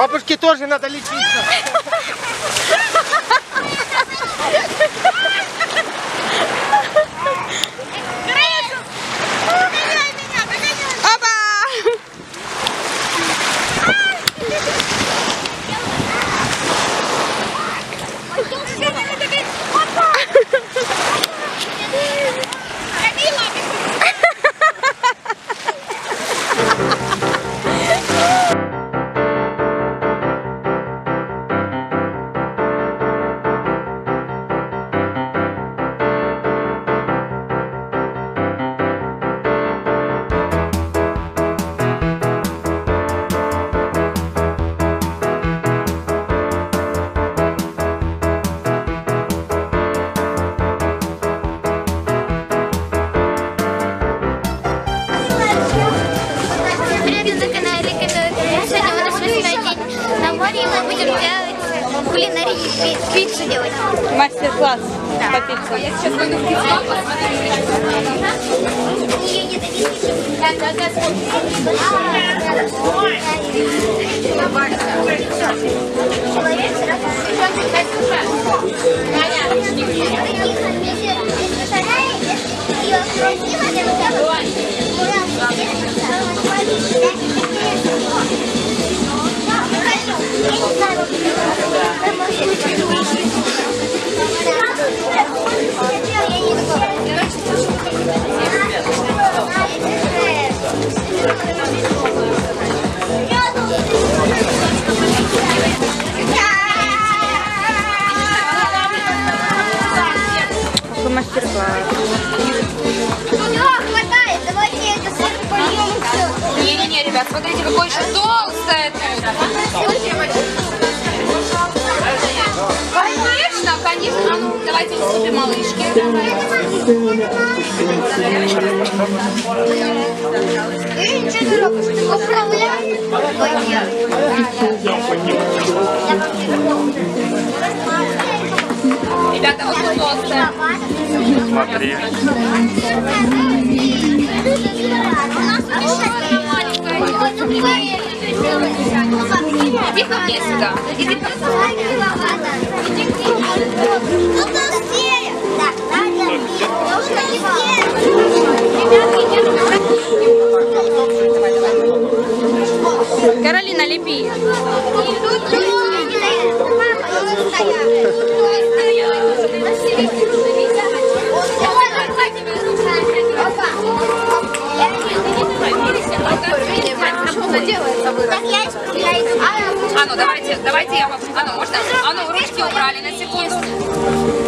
Бабушке тоже надо лечиться. По пицце. Ее ядовитый. Какой 你抓住你再抓 Ты ничего не управляй. Ой, нет. Ребята, толстое. Смотри. Иди ко. Иди ко мне. Каролина, лепи. А ну, давайте, давайте я вам... А ну, можно? А ну, ручки убрали на секунду.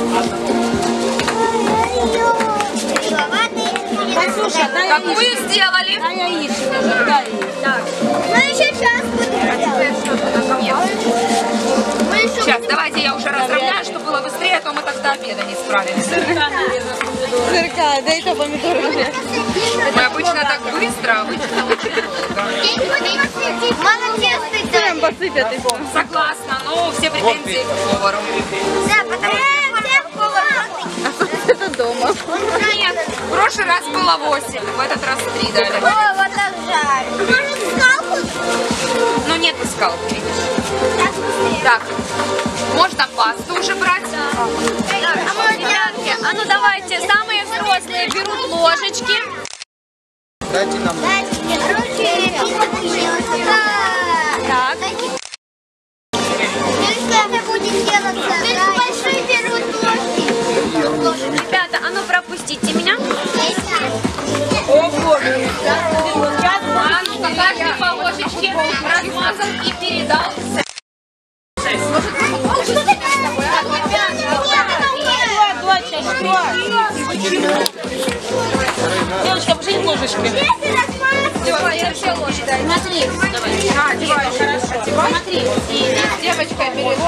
Слушай, Какую сделали? А яичко же, дай ей. мы еще час будем делать. Мы еще Сейчас, давайте я уже разровняю, чтобы было быстрее, а то мы так до обеда не справились. Сырка, дай то помидоры. Мы обычно так быстро, а обычно очень долго. Мало теста Прям посыпят все. Согласна, но все претензии к повару. Да, потому что Это дома. Нет, в прошлый раз было 8, в этот раз 3 дали. О, вот так жаль. Может, скалку? Ну нет скалки, видишь. Так. Так, можно пасту уже брать? А мы Ребятки, а ну давайте, самые взрослые берут ложечки. Дайте нам. Дайте мне руки. Да. Так. Если будет делаться, большой берут ложки. Ребята, а ну пропустите меня. Ну-ка, каждый по ложечке размазал и передал. Ложечки. Давай, еще ложку. Смотри. А, одеваю, хорошо. Смотри. И девочка берет.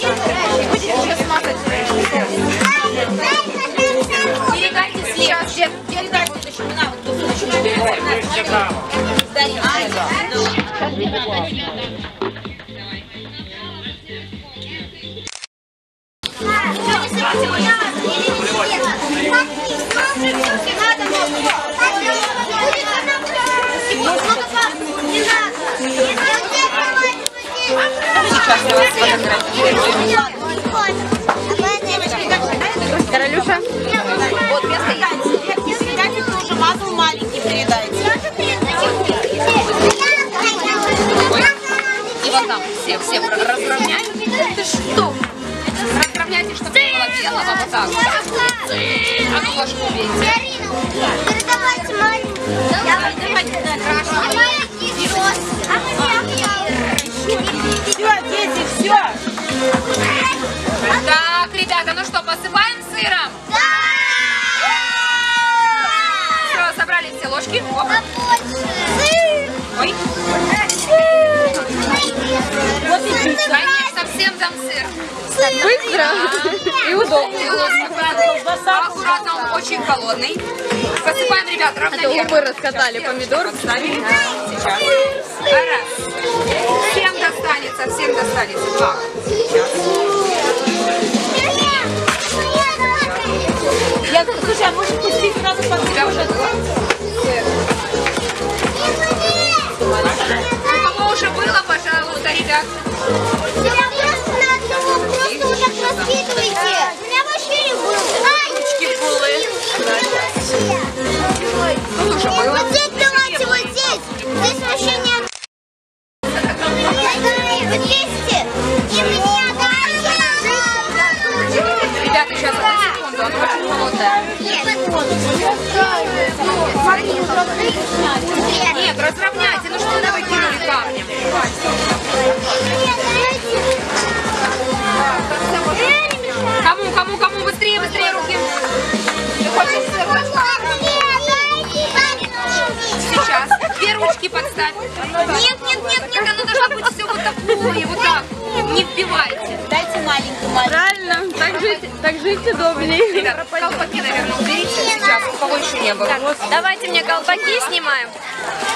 И будете еще смазать. Передайте слева. Сейчас, передайте еще. На, вот тут еще. Надо. Не надо. Сейчас. Королюша. Вот, место яйца. Если дайте тоже масло маленький передайте. И вот там все, все разровняем. Ты что? Разровняйте, чтобы не было белого, вот так. А ну ложку убейте. Передавайте маленькую. Давайте, Все, дети, все. Так, ребята, ну что, посыпаем сыром? Все, собрали все ложки. Оп. Аккуратно, он очень холодный. Посыпаем, ребят, Это равномерно. мы раскатали помидор. подставим. Сейчас. Раз. Всем достанется, всем достанется. Два. Сейчас. Я, слушай, а может пустить сразу под тебя уже было? У кого уже было, пожалуйста, ребят. Тут Нет, разровняйте, ну что вы выкинули камнем? Кому, кому, кому? Быстрее, быстрее руки. Сейчас. Две ручки подставь. Нет, нет, нет, нет, оно должно быть все вот такое, вот так жить, так удобнее. Ребят, колпаки, наверное, уберите сейчас, у кого еще не было. Давайте мне колпаки снимаем.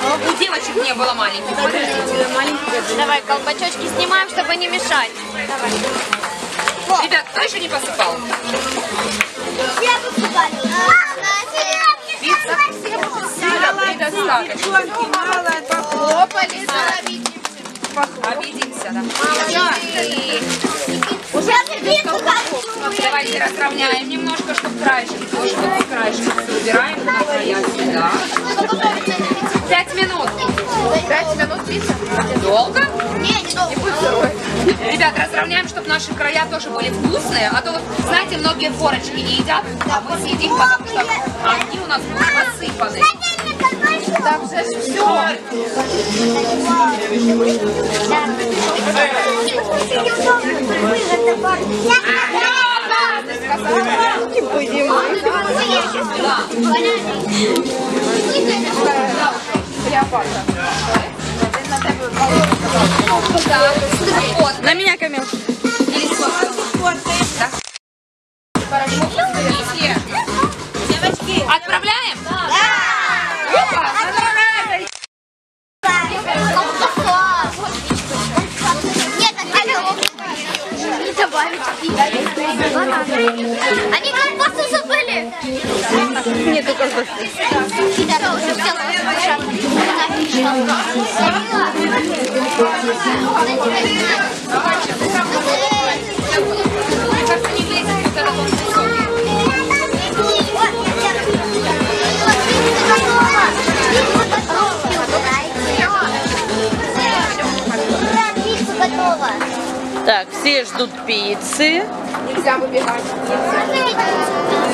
У девочек не было маленьких. Подождите. Давай колпачочки снимаем, чтобы не мешать. Ребят, кто еще не посыпал? Пицца? Сыра предостаточно. Похлопали, Обидимся, да? Давайте разровняем немножко, чтобы краешек тоже вот краешек все убираем на края сюда. Пять минут. Пять минут пицца? Долго? Ребят, разровняем, чтобы наши края тоже были вкусные. А то, знаете, многие корочки не едят, а мы съедим, потому что они у нас будут посыпаны. Там же все. Вот, На меня, все ждут пиццы. Нельзя выбегать.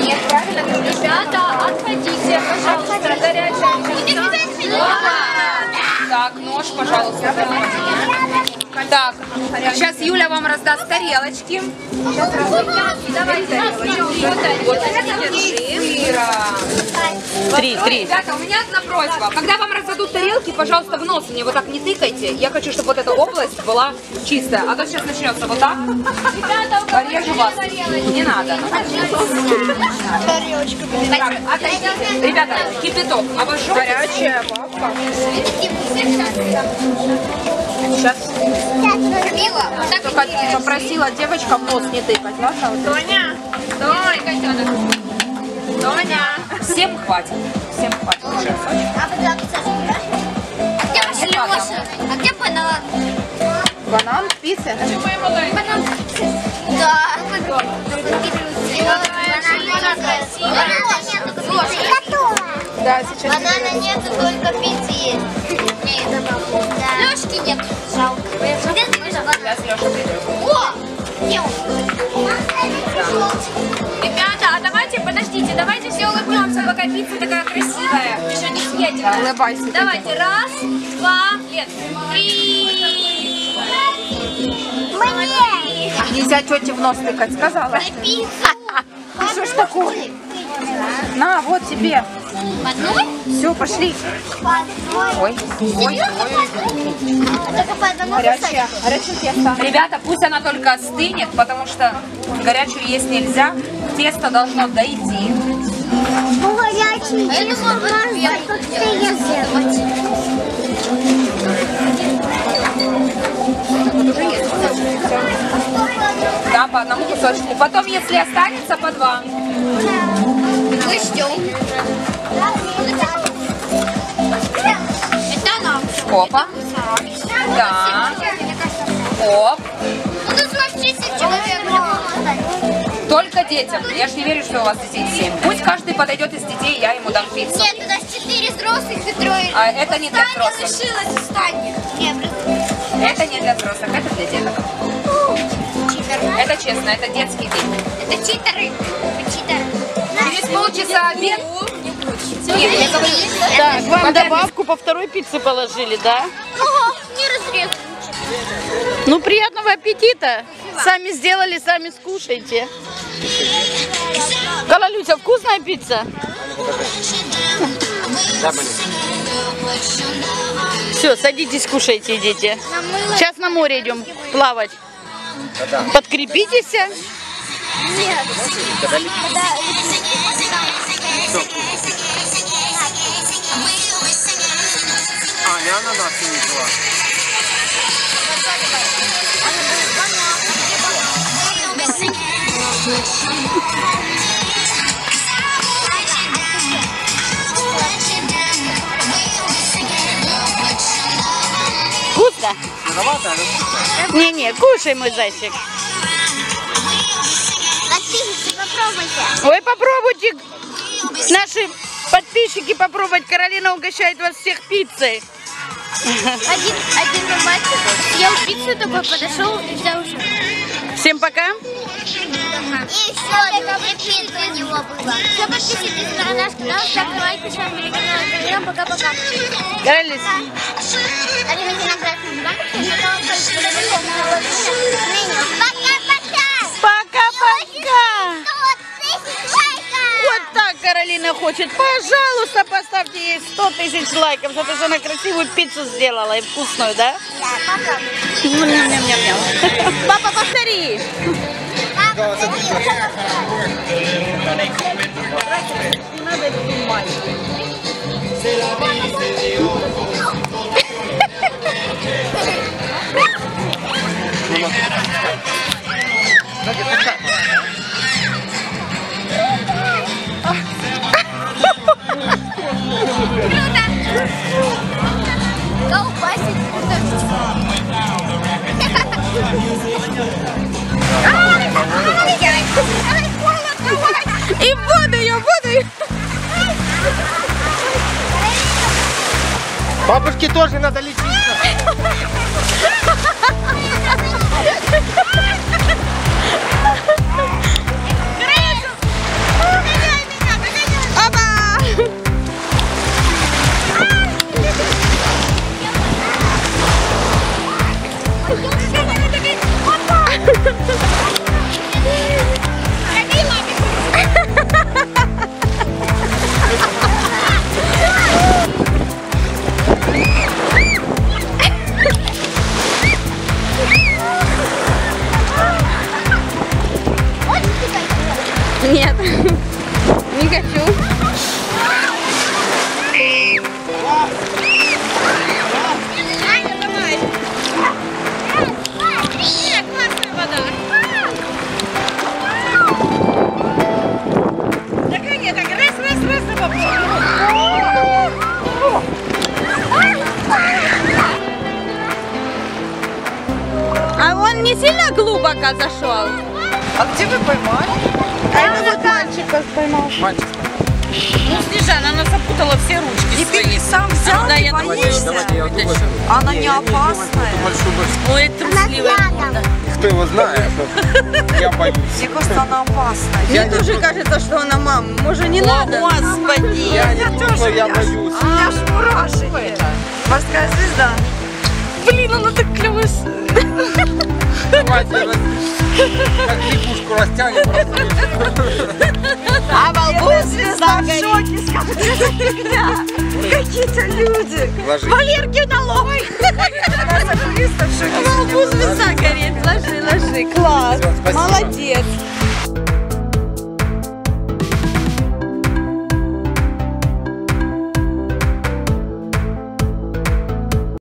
Нет, правильно? Ребята, отходите, пожалуйста, горячая Так, нож, пожалуйста. Так, сейчас Юля вам раздаст тарелочки. Вот. Три, три. Ребята, у меня одна просьба. Когда вам раздадут тарелки, пожалуйста, в нос мне вот так не тыкайте. Я хочу, чтобы вот эта область была чистая. А то сейчас начнется вот так. Порежу вас. Не надо. Так, отойдите. Ребята, кипяток. Обожжем. Горячая папка. Сейчас. Мила, так только попросила девочка в нос не тыкать, ладно? Тоня, Тоня, котенок. Тоня. Всем хватит. Всем хватит уже. А где Леша? А где Панала? Банан в пицце? Да. Да, сейчас. Банана нету, только пиццы есть. Лёшки нет. Жалко. Где ты? Сейчас Леша придет. О! Где он? Ребята, а давайте, подождите, давайте все улыбнемся, пока пицца такая красивая. Еще не съедена. Улыбайся. Давайте, раз, два, лет. Три. Мне! Нельзя тете в нос тыкать, сказала. Пиццу! Ты что ж такое? На, вот тебе. Одной? Все, пошли. Ой, ой, одному горячая, горячее тесто. Ребята, пусть она только остынет, потому что горячую есть нельзя. Тесто должно дойти. А я думала, как ты Да, по одному кусочку. Потом, если останется, по два. Мы ждем. Это она. Опа. Да. Оп. Тут вообще 10 человек. Только детям. Я же не верю, что у вас детей 7. Пусть каждый подойдет из детей, я ему дам пиццу. Нет, у нас 4 взрослых и трое. А это не для Таня взрослых. лишилась Стани. Нет, Это не для взрослых, это для деток. Это честно, это детский день. Это читеры. Читеры. Через полчаса обед. Нет, я говорю, Так, вам добавку по второй пицце положили, да? Ого, не разрез. Ну, приятного аппетита. Сами сделали, сами скушайте. Галалюся, вкусная пицца? Да. Все, садитесь, кушайте. Намыло. Сейчас на море идем плавать. Подкрепитесь. Нет. А, и ананас не взяла. Вкусно? Сыроватая, но вкусная. Не-не, кушай, мой зайчик. Подписчики, попробуйте. Ой, попробуйте. Наши подписчики попробовать. Каролина угощает вас всех пиццей. Один, один мальчик съел пиццу такой, подошел и взял уже. Всем пока. И все, пиццы у него было. Все, подписывайтесь на наш канал, ставьте лайки, с вами телеканал Инстаграм. Пока-пока. Каролис, Алина Виноградская, Пока-пока. пока-пока. 100 тысяч лайков. Вот так Каролина хочет. Пожалуйста, поставьте ей 100 тысяч лайков, за то, что она красивую пиццу сделала и вкусную, да? Да, пока. Ням-ням-ням. Папа, повтори. Да, вот смотри. Надя, поставь. И в воду ее, в воду ее. Бабушке тоже надо лечиться. зашел. А где вы поймали? А это вот мальчика поймал. Мальчик. Ну, Снежана, она запутала все ручки свои. сам взял, Да, ты я боишься? Давайте я. Она не Не, я опасная. это большой большой. Ой, трусливая морда. Кто его знает? Я боюсь. Мне кажется, она опасная. Я Мне не тоже кажется, что она мама. Может, не О, надо? господи. Я не буду, я боюсь. У меня ж мурашки. Морская звезда. Блин, она так клевая. Как лягушку растянем. А балбус звезда в шоке, скажите, Какие-то люди. Валерки на лоб. Балбус звезда горит. Ложи, ложи. Класс. Молодец.